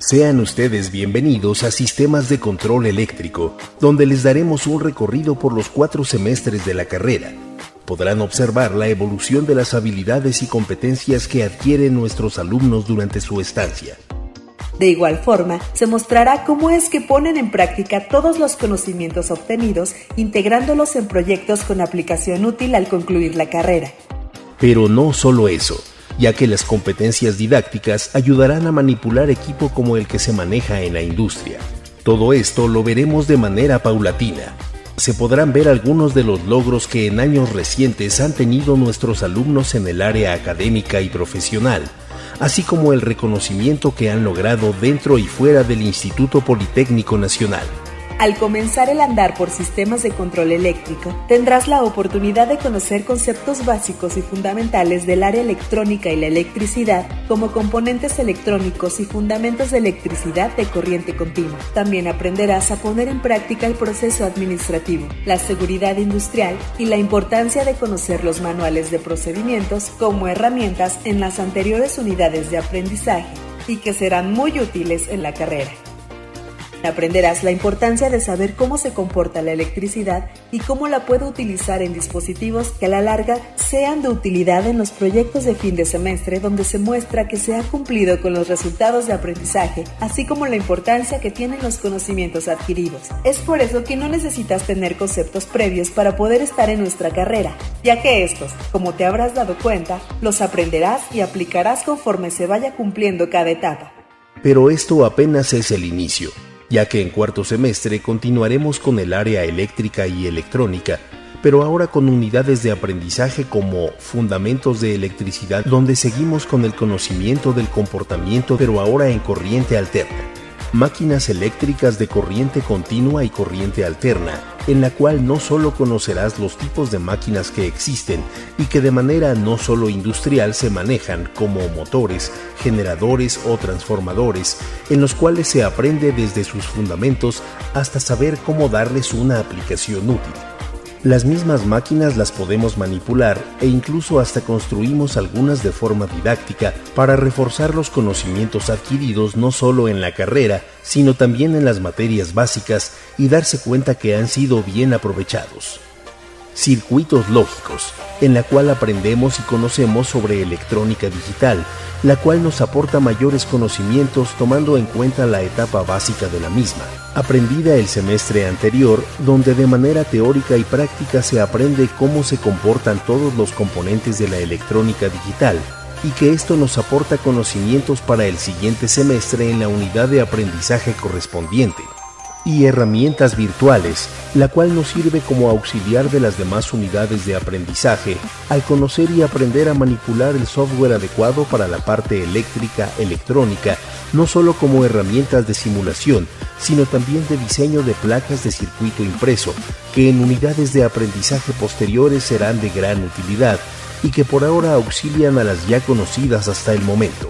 Sean ustedes bienvenidos a Sistemas de Control Eléctrico, donde les daremos un recorrido por los cuatro semestres de la carrera. Podrán observar la evolución de las habilidades y competencias que adquieren nuestros alumnos durante su estancia. De igual forma, se mostrará cómo es que ponen en práctica todos los conocimientos obtenidos, integrándolos en proyectos con aplicación útil al concluir la carrera. Pero no solo eso ya que las competencias didácticas ayudarán a manipular equipo como el que se maneja en la industria. Todo esto lo veremos de manera paulatina. Se podrán ver algunos de los logros que en años recientes han tenido nuestros alumnos en el área académica y profesional, así como el reconocimiento que han logrado dentro y fuera del Instituto Politécnico Nacional. Al comenzar el andar por sistemas de control eléctrico, tendrás la oportunidad de conocer conceptos básicos y fundamentales del área electrónica y la electricidad, como componentes electrónicos y fundamentos de electricidad de corriente continua. También aprenderás a poner en práctica el proceso administrativo, la seguridad industrial y la importancia de conocer los manuales de procedimientos como herramientas en las anteriores unidades de aprendizaje y que serán muy útiles en la carrera. Aprenderás la importancia de saber cómo se comporta la electricidad y cómo la puedo utilizar en dispositivos que a la larga sean de utilidad en los proyectos de fin de semestre donde se muestra que se ha cumplido con los resultados de aprendizaje, así como la importancia que tienen los conocimientos adquiridos. Es por eso que no necesitas tener conceptos previos para poder estar en nuestra carrera, ya que estos, como te habrás dado cuenta, los aprenderás y aplicarás conforme se vaya cumpliendo cada etapa. Pero esto apenas es el inicio ya que en cuarto semestre continuaremos con el área eléctrica y electrónica, pero ahora con unidades de aprendizaje como Fundamentos de Electricidad, donde seguimos con el conocimiento del comportamiento, pero ahora en corriente alterna máquinas eléctricas de corriente continua y corriente alterna, en la cual no solo conocerás los tipos de máquinas que existen y que de manera no solo industrial se manejan como motores, generadores o transformadores, en los cuales se aprende desde sus fundamentos hasta saber cómo darles una aplicación útil. Las mismas máquinas las podemos manipular e incluso hasta construimos algunas de forma didáctica para reforzar los conocimientos adquiridos no solo en la carrera, sino también en las materias básicas y darse cuenta que han sido bien aprovechados. Circuitos lógicos, en la cual aprendemos y conocemos sobre electrónica digital, la cual nos aporta mayores conocimientos tomando en cuenta la etapa básica de la misma, aprendida el semestre anterior, donde de manera teórica y práctica se aprende cómo se comportan todos los componentes de la electrónica digital, y que esto nos aporta conocimientos para el siguiente semestre en la unidad de aprendizaje correspondiente y herramientas virtuales, la cual nos sirve como auxiliar de las demás unidades de aprendizaje al conocer y aprender a manipular el software adecuado para la parte eléctrica, electrónica, no solo como herramientas de simulación, sino también de diseño de placas de circuito impreso, que en unidades de aprendizaje posteriores serán de gran utilidad y que por ahora auxilian a las ya conocidas hasta el momento.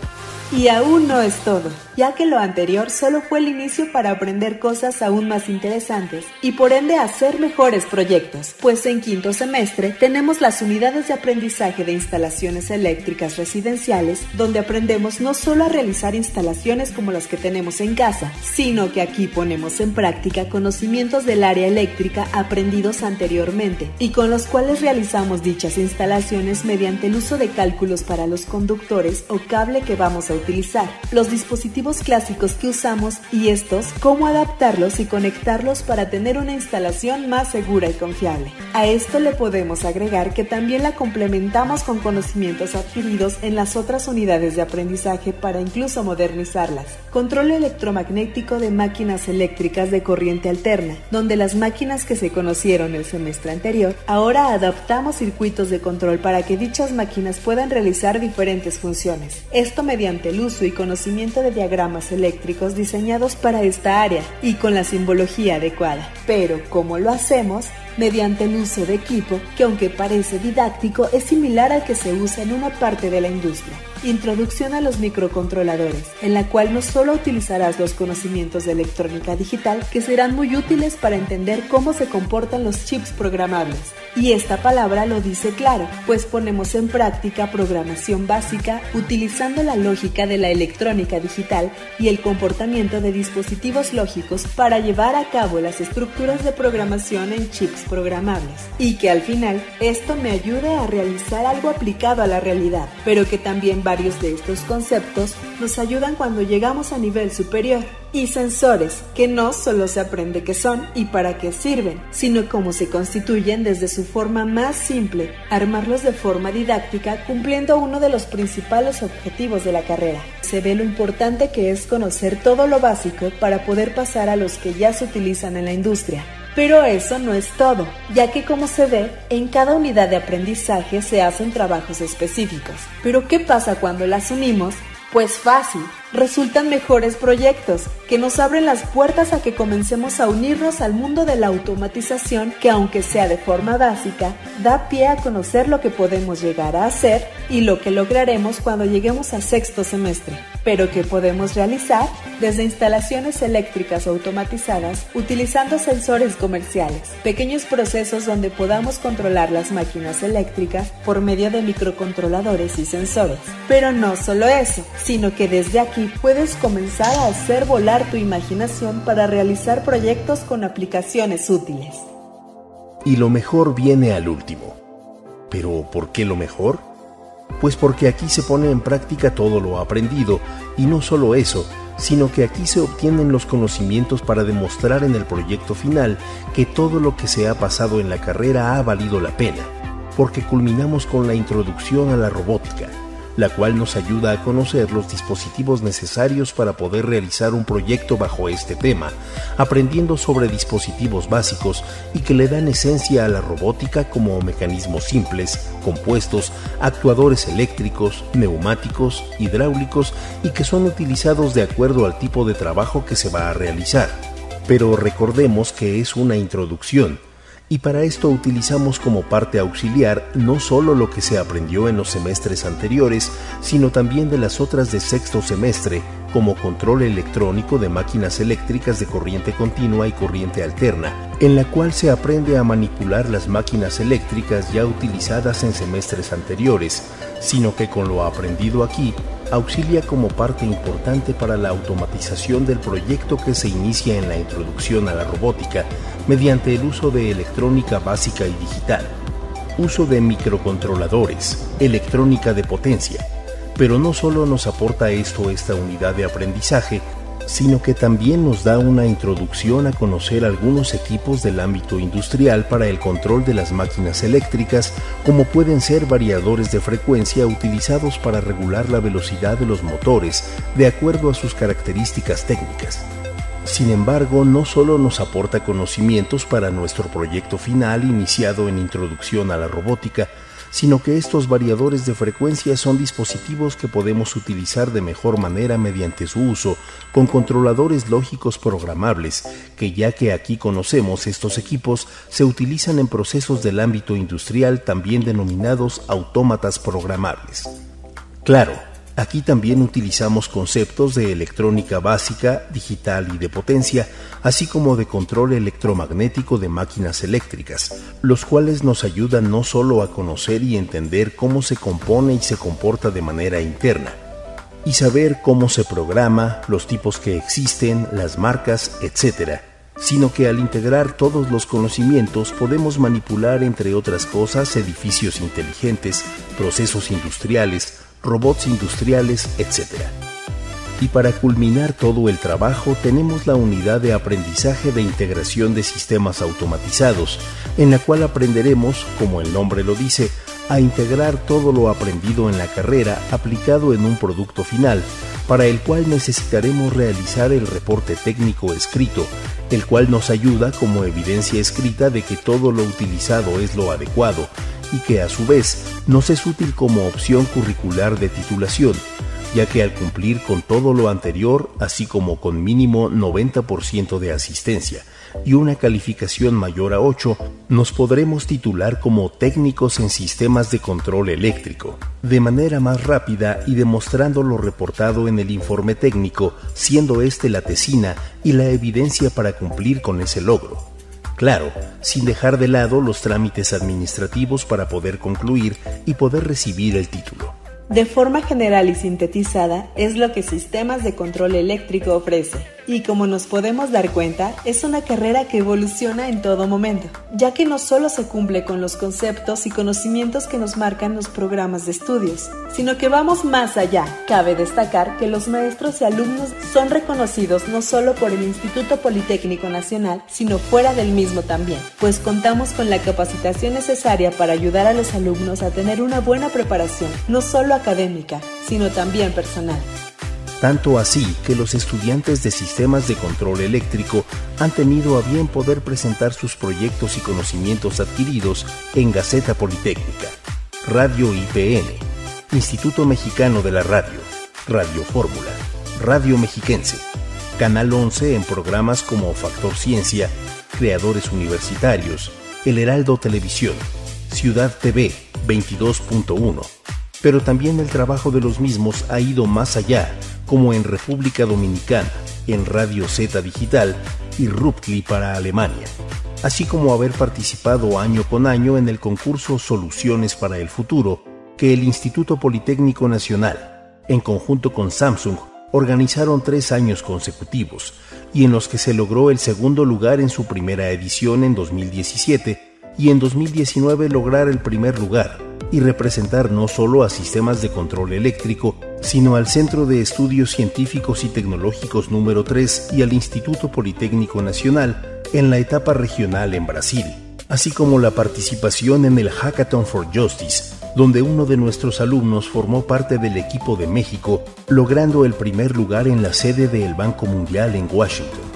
Y aún no es todo, ya que lo anterior solo fue el inicio para aprender cosas aún más interesantes y por ende hacer mejores proyectos, pues en quinto semestre tenemos las unidades de aprendizaje de instalaciones eléctricas residenciales, donde aprendemos no solo a realizar instalaciones como las que tenemos en casa, sino que aquí ponemos en práctica conocimientos del área eléctrica aprendidos anteriormente y con los cuales realizamos dichas instalaciones mediante el uso de cálculos para los conductores o cable que vamos a utilizar, los dispositivos clásicos que usamos y estos, cómo adaptarlos y conectarlos para tener una instalación más segura y confiable. A esto le podemos agregar que también la complementamos con conocimientos adquiridos en las otras unidades de aprendizaje para incluso modernizarlas. Control electromagnético de máquinas eléctricas de corriente alterna, donde las máquinas que se conocieron el semestre anterior, ahora adaptamos circuitos de control para que dichas máquinas puedan realizar diferentes funciones. Esto mediante el uso y conocimiento de diagramas eléctricos diseñados para esta área y con la simbología adecuada. Pero, ¿cómo lo hacemos? Mediante el uso de equipo que aunque parece didáctico es similar al que se usa en una parte de la industria. Introducción a los microcontroladores, en la cual no solo utilizarás los conocimientos de electrónica digital que serán muy útiles para entender cómo se comportan los chips programables, Y esta palabra lo dice claro, pues ponemos en práctica programación básica utilizando la lógica de la electrónica digital y el comportamiento de dispositivos lógicos para llevar a cabo las estructuras de programación en chips programables. Y que al final esto me ayude a realizar algo aplicado a la realidad, pero que también varios de estos conceptos nos ayudan cuando llegamos a nivel superior y sensores, que no solo se aprende qué son y para qué sirven, sino cómo se constituyen desde su forma más simple, armarlos de forma didáctica cumpliendo uno de los principales objetivos de la carrera. Se ve lo importante que es conocer todo lo básico para poder pasar a los que ya se utilizan en la industria. Pero eso no es todo, ya que como se ve, en cada unidad de aprendizaje se hacen trabajos específicos. Pero ¿qué pasa cuando las unimos? Pues fácil, resultan mejores proyectos que nos abren las puertas a que comencemos a unirnos al mundo de la automatización que aunque sea de forma básica, da pie a conocer lo que podemos llegar a hacer y lo que lograremos cuando lleguemos a sexto semestre, pero que podemos realizar desde instalaciones eléctricas automatizadas utilizando sensores comerciales, pequeños procesos donde podamos controlar las máquinas eléctricas por medio de microcontroladores y sensores. Pero no solo eso, sino que desde aquí puedes comenzar a hacer volar tu imaginación para realizar proyectos con aplicaciones útiles. Y lo mejor viene al último. ¿Pero por qué lo mejor? Pues porque aquí se pone en práctica todo lo aprendido, y no solo eso, sino que aquí se obtienen los conocimientos para demostrar en el proyecto final que todo lo que se ha pasado en la carrera ha valido la pena, porque culminamos con la introducción a la robótica, la cual nos ayuda a conocer los dispositivos necesarios para poder realizar un proyecto bajo este tema, aprendiendo sobre dispositivos básicos y que le dan esencia a la robótica como mecanismos simples, compuestos, actuadores eléctricos, neumáticos, hidráulicos y que son utilizados de acuerdo al tipo de trabajo que se va a realizar. Pero recordemos que es una introducción, y para esto utilizamos como parte auxiliar no solo lo que se aprendió en los semestres anteriores, sino también de las otras de sexto semestre, como control electrónico de máquinas eléctricas de corriente continua y corriente alterna, en la cual se aprende a manipular las máquinas eléctricas ya utilizadas en semestres anteriores, sino que con lo aprendido aquí auxilia como parte importante para la automatización del proyecto que se inicia en la introducción a la robótica mediante el uso de electrónica básica y digital, uso de microcontroladores, electrónica de potencia. Pero no solo nos aporta esto esta unidad de aprendizaje, sino que también nos da una introducción a conocer algunos equipos del ámbito industrial para el control de las máquinas eléctricas, como pueden ser variadores de frecuencia utilizados para regular la velocidad de los motores de acuerdo a sus características técnicas. Sin embargo, no solo nos aporta conocimientos para nuestro proyecto final iniciado en Introducción a la Robótica, sino que estos variadores de frecuencia son dispositivos que podemos utilizar de mejor manera mediante su uso con controladores lógicos programables, que ya que aquí conocemos estos equipos, se utilizan en procesos del ámbito industrial también denominados autómatas programables. Claro, Aquí también utilizamos conceptos de electrónica básica, digital y de potencia, así como de control electromagnético de máquinas eléctricas, los cuales nos ayudan no solo a conocer y entender cómo se compone y se comporta de manera interna, y saber cómo se programa, los tipos que existen, las marcas, etc., sino que al integrar todos los conocimientos podemos manipular, entre otras cosas, edificios inteligentes, procesos industriales, robots industriales, etc. Y para culminar todo el trabajo tenemos la unidad de aprendizaje de integración de sistemas automatizados, en la cual aprenderemos, como el nombre lo dice, a integrar todo lo aprendido en la carrera aplicado en un producto final, para el cual necesitaremos realizar el reporte técnico escrito, el cual nos ayuda como evidencia escrita de que todo lo utilizado es lo adecuado, y que a su vez nos es útil como opción curricular de titulación, ya que al cumplir con todo lo anterior, así como con mínimo 90% de asistencia y una calificación mayor a 8, nos podremos titular como técnicos en sistemas de control eléctrico, de manera más rápida y demostrando lo reportado en el informe técnico, siendo este la tesina y la evidencia para cumplir con ese logro. Claro, sin dejar de lado los trámites administrativos para poder concluir y poder recibir el título. De forma general y sintetizada, es lo que sistemas de control eléctrico ofrece. Y como nos podemos dar cuenta, es una carrera que evoluciona en todo momento, ya que no solo se cumple con los conceptos y conocimientos que nos marcan los programas de estudios, sino que vamos más allá. Cabe destacar que los maestros y alumnos son reconocidos no solo por el Instituto Politécnico Nacional, sino fuera del mismo también, pues contamos con la capacitación necesaria para ayudar a los alumnos a tener una buena preparación, no solo académica, sino también personal tanto así que los estudiantes de sistemas de control eléctrico han tenido a bien poder presentar sus proyectos y conocimientos adquiridos en Gaceta Politécnica, Radio IPN, Instituto Mexicano de la Radio, Radio Fórmula, Radio Mexiquense, Canal 11 en programas como Factor Ciencia, Creadores Universitarios, El Heraldo Televisión, Ciudad TV 22.1, pero también el trabajo de los mismos ha ido más allá como en República Dominicana, en Radio Z Digital y Ruptli para Alemania, así como haber participado año con año en el concurso Soluciones para el Futuro que el Instituto Politécnico Nacional, en conjunto con Samsung, organizaron tres años consecutivos y en los que se logró el segundo lugar en su primera edición en 2017 y en 2019 lograr el primer lugar y representar no solo a sistemas de control eléctrico, sino al Centro de Estudios Científicos y Tecnológicos número 3 y al Instituto Politécnico Nacional en la etapa regional en Brasil, así como la participación en el Hackathon for Justice, donde uno de nuestros alumnos formó parte del equipo de México, logrando el primer lugar en la sede del Banco Mundial en Washington.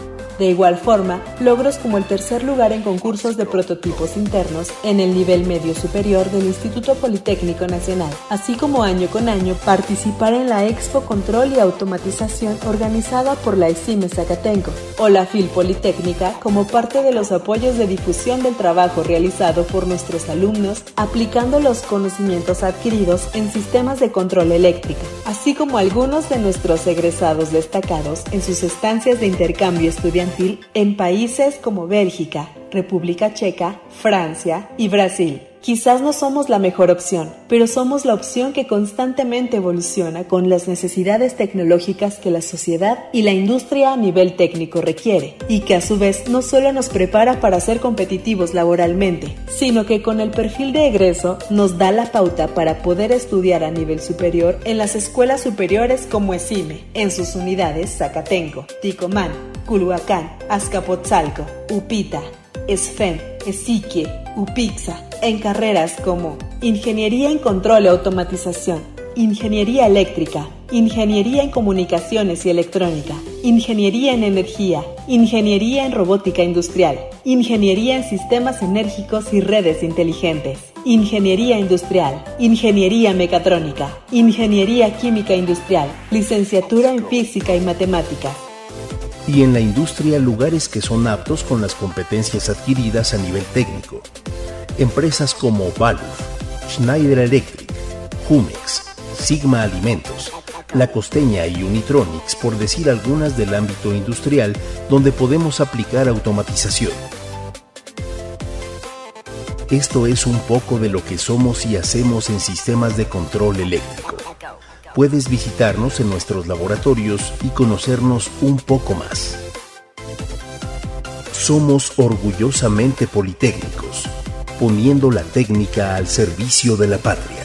De igual forma, logros como el tercer lugar en concursos de prototipos internos en el nivel medio superior del Instituto Politécnico Nacional, así como año con año participar en la Expo Control y Automatización organizada por la ESIME Zacatenco o la FIL Politécnica como parte de los apoyos de difusión del trabajo realizado por nuestros alumnos aplicando los conocimientos adquiridos en sistemas de control eléctrico, así como algunos de nuestros egresados destacados en sus estancias de intercambio estudiantil en países como Bélgica, República Checa, Francia y Brasil. Quizás no somos la mejor opción, pero somos la opción que constantemente evoluciona con las necesidades tecnológicas que la sociedad y la industria a nivel técnico requiere, y que a su vez no solo nos prepara para ser competitivos laboralmente, sino que con el perfil de egreso nos da la pauta para poder estudiar a nivel superior en las escuelas superiores como ESIME, en sus unidades Zacatenco, Ticomán, Culhuacán, Azcapotzalco, Upita, Esfen, Esique, Upixa, en carreras como Ingeniería en Control y Automatización, Ingeniería Eléctrica, Ingeniería en Comunicaciones y Electrónica, Ingeniería en Energía, Ingeniería en Robótica Industrial, Ingeniería en Sistemas Enérgicos y Redes Inteligentes, Ingeniería Industrial, Ingeniería Mecatrónica, Ingeniería Química Industrial, Licenciatura en Física y Matemáticas, y en la industria lugares que son aptos con las competencias adquiridas a nivel técnico. Empresas como Valve, Schneider Electric, Jumex, Sigma Alimentos, La Costeña y Unitronics, por decir algunas del ámbito industrial donde podemos aplicar automatización. Esto es un poco de lo que somos y hacemos en sistemas de control eléctrico puedes visitarnos en nuestros laboratorios y conocernos un poco más. Somos orgullosamente politécnicos, poniendo la técnica al servicio de la patria.